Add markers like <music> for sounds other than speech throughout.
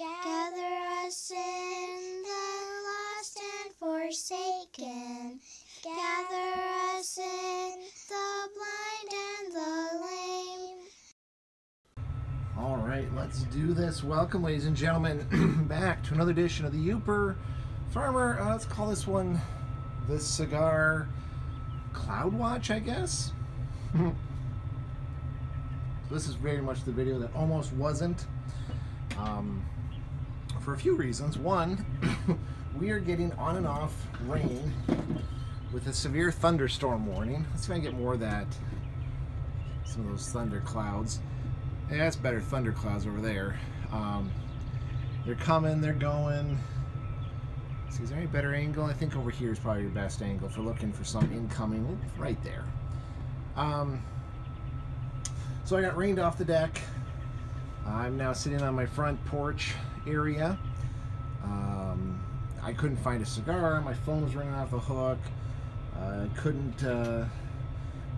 Gather us in the lost and forsaken. Gather us in the blind and the lame. All right, let's do this. Welcome, ladies and gentlemen, <clears throat> back to another edition of the Yooper Farmer. Uh, let's call this one the Cigar Cloud Watch, I guess. <laughs> this is very much the video that almost wasn't. Um, for a few reasons. One, <coughs> we are getting on and off rain with a severe thunderstorm warning. Let's I can get more of that. Some of those thunder clouds. Yeah, that's better thunder clouds over there. Um, they're coming, they're going. See, is there any better angle? I think over here is probably your best angle for looking for some incoming. Right there. Um, so I got rained off the deck. I'm now sitting on my front porch area. Um, I couldn't find a cigar. My phone was ringing off the hook. I couldn't. Uh,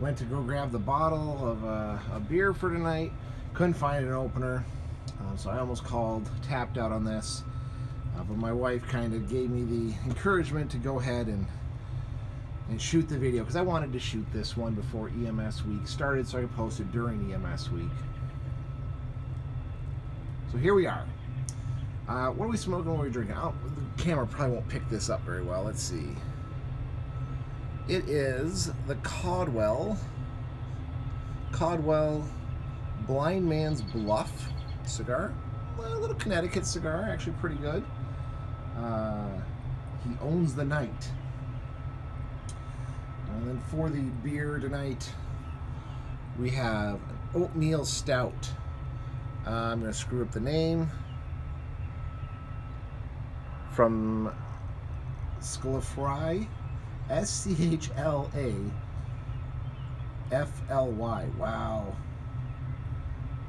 went to go grab the bottle of uh, a beer for tonight. Couldn't find an opener, uh, so I almost called, tapped out on this. Uh, but my wife kind of gave me the encouragement to go ahead and and shoot the video because I wanted to shoot this one before EMS week started, so I could post it during EMS week. So here we are. Uh, what are we smoking? What are we drinking? Oh, camera probably won't pick this up very well. Let's see. It is the Caldwell Caldwell Blind Man's Bluff cigar. A little Connecticut cigar, actually pretty good. Uh, he owns the night. And then for the beer tonight, we have an oatmeal stout. Uh, I'm going to screw up the name. From Schlafly. S C H L A F L Y. Wow.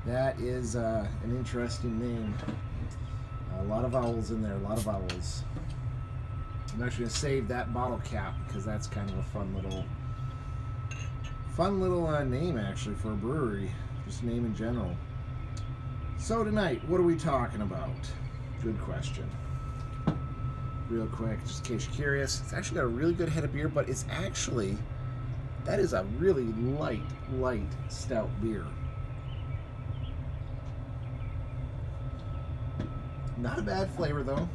That is uh, an interesting name. A lot of vowels in there, a lot of vowels. I'm actually going to save that bottle cap because that's kind of a fun little fun little uh, name actually for a brewery. Just name in general. So tonight, what are we talking about? Good question. Real quick, just in case you're curious, it's actually got a really good head of beer, but it's actually that is a really light, light stout beer. Not a bad flavor though.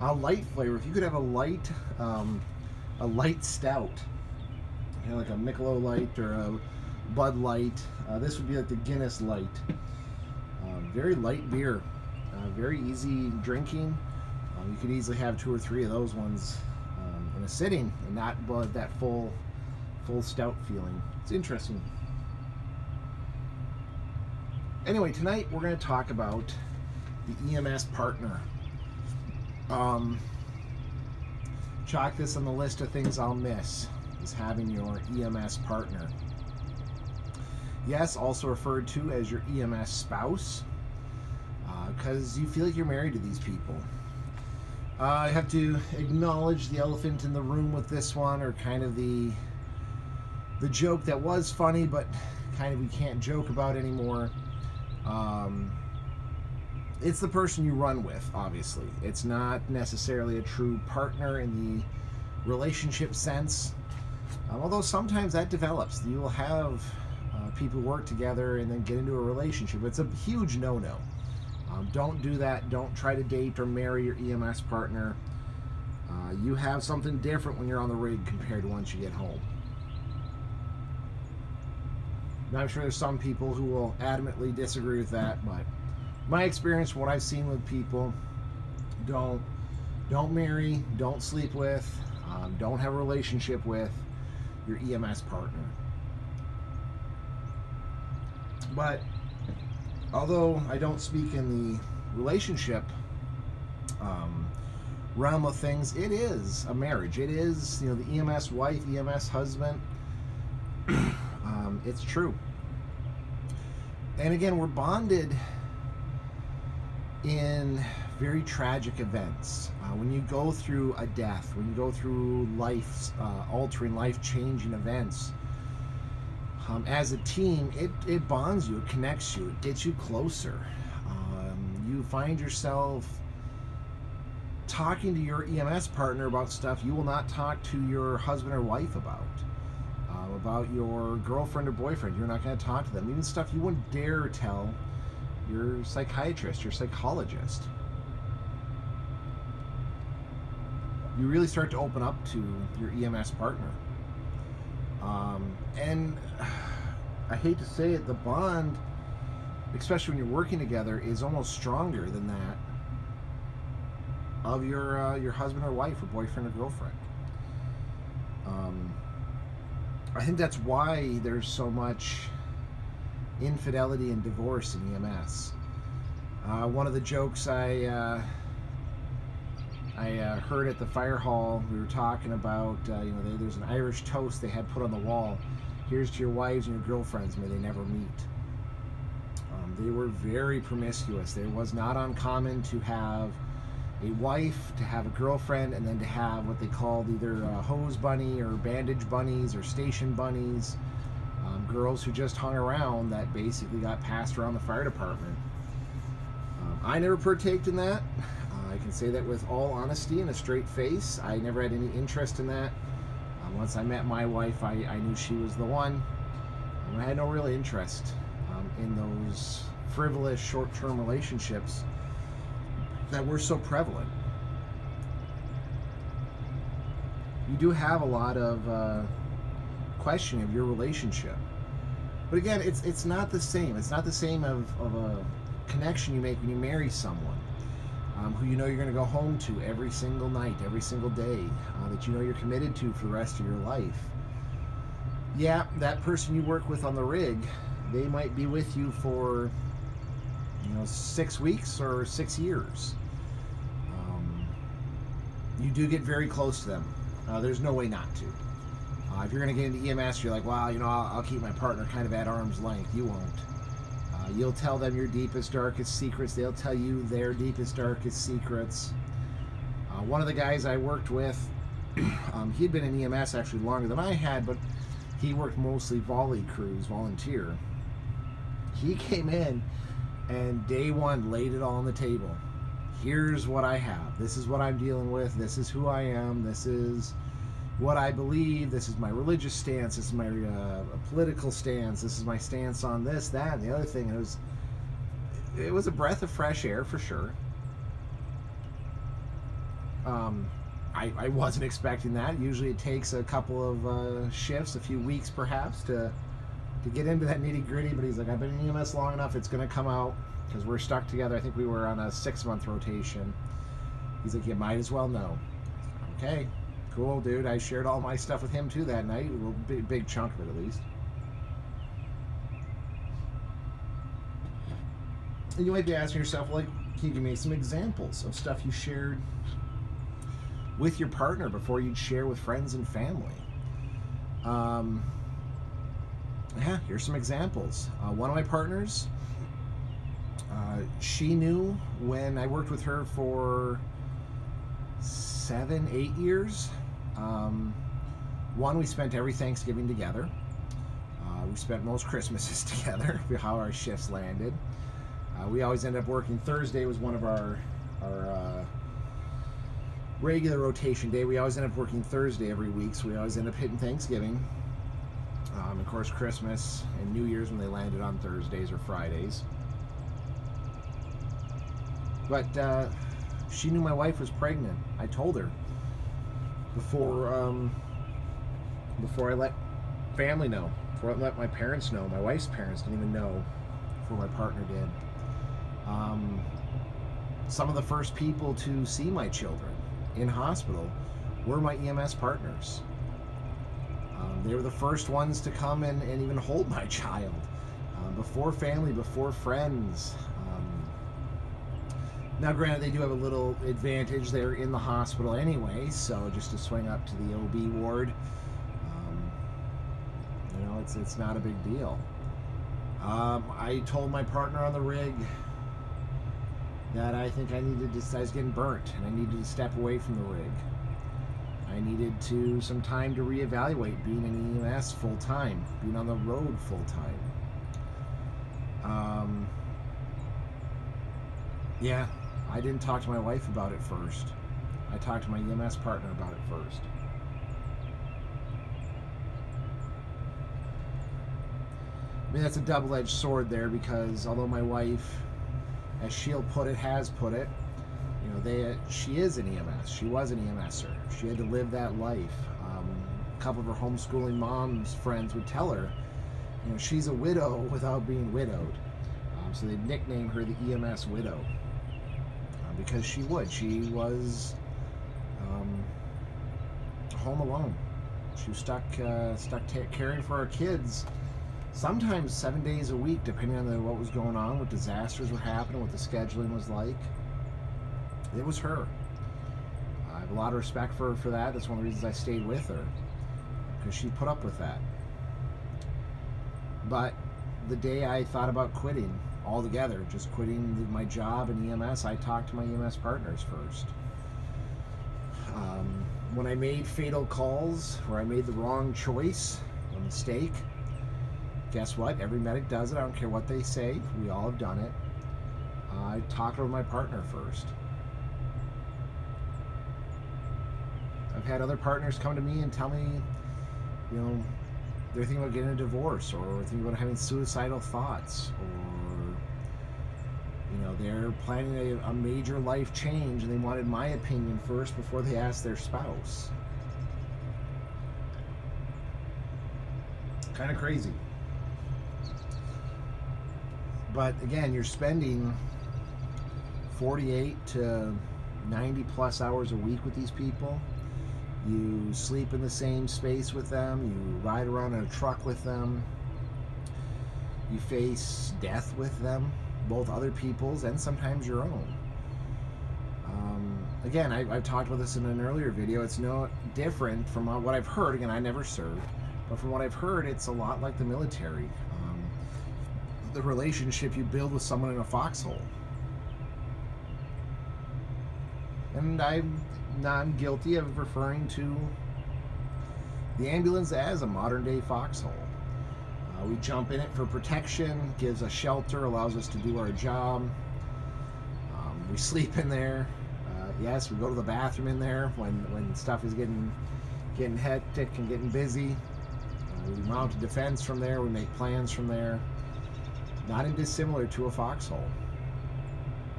A light flavor. If you could have a light, um, a light stout, you know, like a Michelob Light or a Bud Light, uh, this would be like the Guinness Light. Uh, very light beer, uh, very easy drinking. You could easily have two or three of those ones um, in a sitting and not have that full, full stout feeling. It's interesting. Anyway, tonight we're going to talk about the EMS partner. Um, chalk this on the list of things I'll miss is having your EMS partner. Yes, also referred to as your EMS spouse because uh, you feel like you're married to these people. Uh, I have to acknowledge the elephant in the room with this one, or kind of the the joke that was funny, but kind of we can't joke about anymore. Um, it's the person you run with, obviously. It's not necessarily a true partner in the relationship sense. Um, although sometimes that develops. You will have uh, people work together and then get into a relationship. It's a huge no-no. Um, don't do that. Don't try to date or marry your EMS partner. Uh, you have something different when you're on the rig compared to once you get home. Now, I'm sure there's some people who will adamantly disagree with that, but my experience, what I've seen with people, don't don't marry, don't sleep with, um, don't have a relationship with your EMS partner. But although I don't speak in the relationship um, realm of things, it is a marriage. It is, you know, the EMS wife, EMS husband. <clears throat> um, it's true. And again, we're bonded in very tragic events. Uh, when you go through a death, when you go through life uh, altering, life changing events, um, as a team, it, it bonds you, it connects you, it gets you closer. Um, you find yourself talking to your EMS partner about stuff you will not talk to your husband or wife about. Um, about your girlfriend or boyfriend. You're not going to talk to them. Even stuff you wouldn't dare tell your psychiatrist, your psychologist. You really start to open up to your EMS partner. Um, and <sighs> I hate to say it, the bond, especially when you're working together, is almost stronger than that of your uh, your husband or wife or boyfriend or girlfriend. Um, I think that's why there's so much infidelity and divorce in EMS. Uh, one of the jokes I uh, I uh, heard at the fire hall, we were talking about, uh, you know, they, there's an Irish toast they had put on the wall. Here's to your wives and your girlfriends, may they never meet. Um, they were very promiscuous. It was not uncommon to have a wife, to have a girlfriend, and then to have what they called either a hose bunny or bandage bunnies or station bunnies. Um, girls who just hung around that basically got passed around the fire department. Um, I never partaked in that. <laughs> I can say that with all honesty and a straight face. I never had any interest in that. Uh, once I met my wife, I, I knew she was the one. Um, I had no real interest um, in those frivolous short term relationships that were so prevalent. You do have a lot of uh, questioning of your relationship. But again, it's it's not the same. It's not the same of, of a connection you make when you marry someone um, who you know you're going to go home to every single night, every single day, uh, that you know you're committed to for the rest of your life. Yeah, that person you work with on the rig, they might be with you for you know six weeks or six years. Um, you do get very close to them. Uh, there's no way not to. Uh, if you're going to get into EMS, you're like, wow, you know, I'll, I'll, keep my partner kind of at arm's length. You won't. You'll tell them your deepest, darkest secrets. They'll tell you their deepest, darkest secrets. Uh, one of the guys I worked with, <clears throat> um, he'd been in EMS actually longer than I had, but he worked mostly volley crews, volunteer. He came in and day one laid it all on the table. Here's what I have. This is what I'm dealing with. This is who I am. This is what I believe. This is my religious stance. This is my uh, political stance. This is my stance on this, that, and the other thing. It was, it was a breath of fresh air for sure. Um, I, I wasn't expecting that. Usually, it takes a couple of uh, shifts, a few weeks perhaps, to to get into that nitty gritty. But he's like, I've been in EMS long enough. It's going to come out because we're stuck together. I think we were on a six month rotation. He's like, you might as well know. Okay, cool, dude. I shared all my stuff with him too that night. A big, big chunk of it, at least. And you might be asking yourself, like, can you give me some examples of stuff you shared with your partner before you'd share with friends and family? Um, yeah, here's some examples. Uh, one of my partners, uh, she knew when I worked with her for seven, eight years. Um, one, we spent every Thanksgiving together. Uh, we spent most Christmases <laughs> together, how our shifts landed. Uh, we always ended up working Thursday was one of our our uh, regular rotation day. We always end up working Thursday every week, so we always end up hitting Thanksgiving. Um, of course, Christmas and New Year's when they landed on Thursdays or Fridays. But uh, she knew my wife was pregnant. I told her before um, before I let family know, before I let my parents know. My wife's parents didn't even know before my partner did. Um, some of the first people to see my children in hospital were my EMS partners. Um, they were the first ones to come and, and even hold my <laughs> child. Uh, before family, before friends. Now, granted, they do have a little advantage. They're in the hospital anyway, so just to swing up to the OB ward, um, you know, it's, it's not a big deal. Um, I told my partner on the rig that I think I needed to, I was getting burnt and I needed to step away from the rig. I needed to some time to reevaluate being in EMS full time, being on the road full time. Um, Yeah, I didn't talk to my wife about it first. I talked to my EMS partner about it first. I mean, that's a double edged sword there because although my wife, as she'll put it, has put it, you know, they she is an EMS. She was an EMSer. She had to live that life. Um, a couple of her homeschooling mom's friends would tell her, you know, she's a widow without being widowed. Um, so they nicknamed her the EMS widow because she would. She was um, home alone. She was stuck, uh, stuck caring for our kids sometimes seven days a week, depending on the, what was going on, what disasters were happening, what the scheduling was like. It was her. I have a lot of respect for her for that. That's one of the reasons I stayed with her, because she put up with that. But the day I thought about quitting altogether, just quitting my job in EMS, I talked to my EMS partners first. Um, when I made fatal calls, where I made the wrong choice, a mistake, guess what? Every medic does it. I don't care what they say. We all have done it. Uh, I talked with my partner first. I've had other partners come to me and tell me, you know, they're thinking about getting a divorce or thinking about having suicidal thoughts or, you know, they're planning a, a major life change and they wanted my opinion first before they asked their spouse. Kind of crazy. But again, you're spending 48 to 90 plus hours a week with these people. You sleep in the same space with them. You ride around in a truck with them. You face death with them, both other people's and sometimes your own. Um, again, I, have talked about this in an earlier video. It's no different from what I've heard. Again, I never served, but from what I've heard, it's a lot like the military the relationship you build with someone in a foxhole. And I'm not guilty of referring to the ambulance as a modern day foxhole. Uh, we jump in it for protection, gives us shelter, allows us to do our job. Um, we <laughs> sleep in there. Uh, yes, we go to the bathroom in there when, when stuff is getting getting hectic and getting busy. Uh, we mount a defense from there. We make plans from there not dissimilar to a foxhole.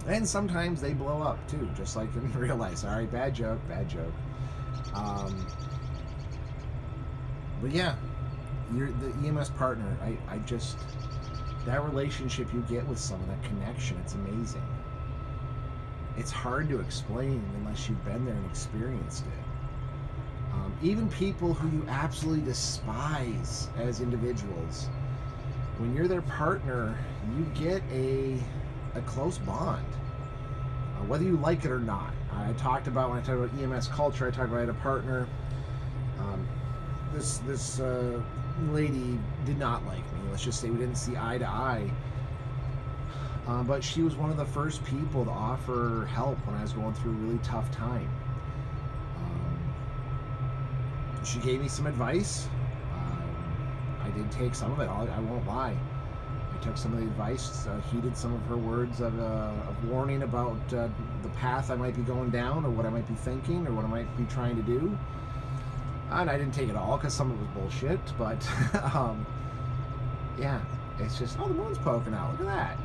And sometimes they blow up too, just like in <laughs> real life. Sorry, bad joke, bad joke. Um, but yeah, you're the EMS partner. I, I just that relationship you get with someone, that connection, it's amazing. It's hard to explain unless you've been there and experienced it. Um, even people who you absolutely despise as individuals when you're their partner, you get a, a close bond, uh, whether you like it or not. I talked about when I talked about EMS culture. I talked about I had a partner. Um, this this uh, lady did not like me. Let's just say we didn't see eye to eye. Um, but she was one of the first people to offer help when I was going through a really tough time. Um, she gave me some advice. I did take some of it. I won't lie. Took some of the advice, uh, heeded some of her words of, uh, of warning about uh, the path I might be going down, or what I might be thinking, or what I might be trying to do. And I didn't take it all because some of it was bullshit. But <laughs> um, yeah, it's just oh, the moon's poking out. Look at that.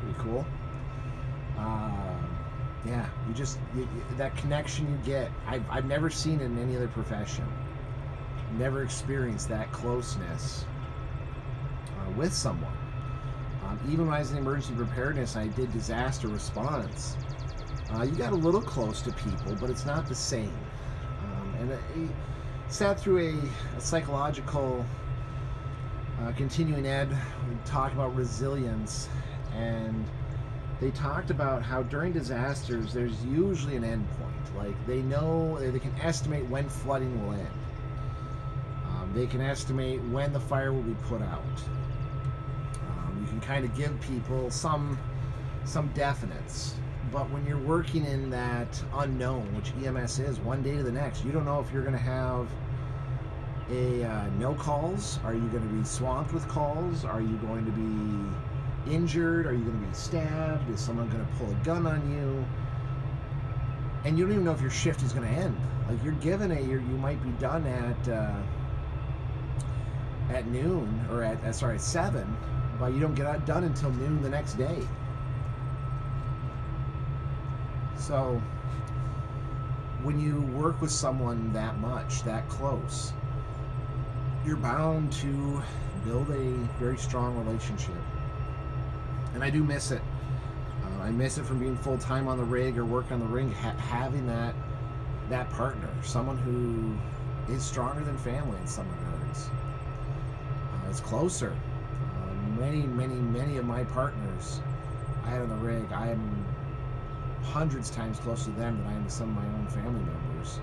Pretty cool. Uh, yeah, you just you, that connection you get. I've, I've never seen it in any other profession never experienced that closeness uh, with someone. Um, even when I was in emergency preparedness, I did disaster response. Uh, you got a little close to people, but it's not the same. Um, and I sat through a, a psychological uh, continuing ed, talk about resilience, and they talked about how during disasters there's usually an end point. Like they know they can estimate when flooding will end they can estimate when the fire will be put out. Um, you can kind of give people some some definites. But when you're working in that unknown, which EMS is, one day to the next, you don't know if you're going to have a uh, no calls. Are you going to be swamped with calls? Are you going to be injured? Are you going to be stabbed? Is someone going to pull a gun on you? And you don't even know if your shift is going to end. Like you're given a, you're, you might be done at uh, at noon or at uh, sorry at seven, but you don't get out done until noon the next day. So when you work with someone that much, that close, you're bound to build a very strong relationship. And I do miss it. Uh, I miss it from being full time on the rig or working on the rig, ha- having that that partner, someone who is stronger than family in some regards. It's closer. Uh, many, many, many of my partners I had on the rig, I am hundreds times closer to them than I am to some of my own family members.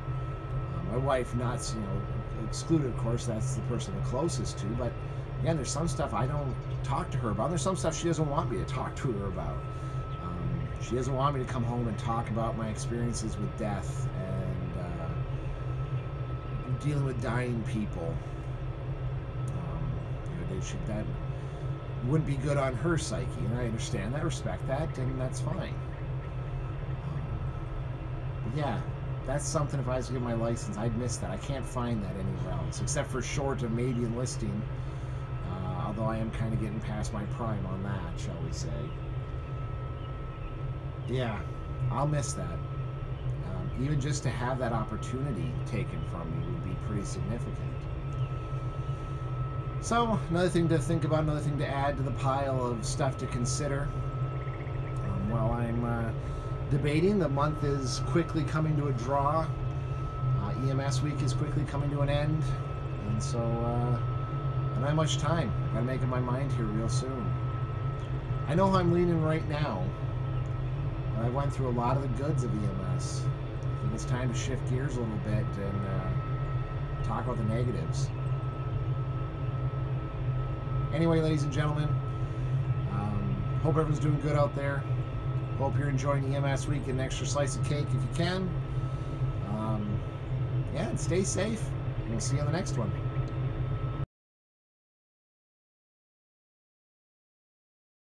Uh, my wife, not you know, excluded, of course, that's the person the closest to. But again, there's some stuff I don't talk to her about. There's some stuff she doesn't want me to talk to her about. Um, she doesn't want me to come home and talk about my experiences with death and uh, dealing with dying people. Should, that wouldn't be good on her psyche, and I understand that, respect that, and that's fine. Um, yeah, that's something if I was to get my license, I'd miss that. I can't find that anywhere else, except for short of maybe enlisting. Uh, although I am kind of getting past my prime on that, shall we say. Yeah, I'll miss that. Um, even just to have that opportunity taken from me would be pretty significant. So, another thing to think about, another thing to add to the pile of stuff to consider. Um, while I'm uh, debating, the month is quickly coming to a draw. Uh, EMS week is quickly coming to an end. And so, uh, I don't have much time. I gotta make up my mind here real soon. I know how I'm leaning right now. I went through a lot of the goods of EMS. I think it's time to shift gears a little bit and uh, talk about the negatives. Anyway, ladies and gentlemen, um, hope everyone's doing good out there. Hope you're enjoying EMS week and an extra slice of cake if you can. Um, yeah, and stay safe. And we'll see you on the next one.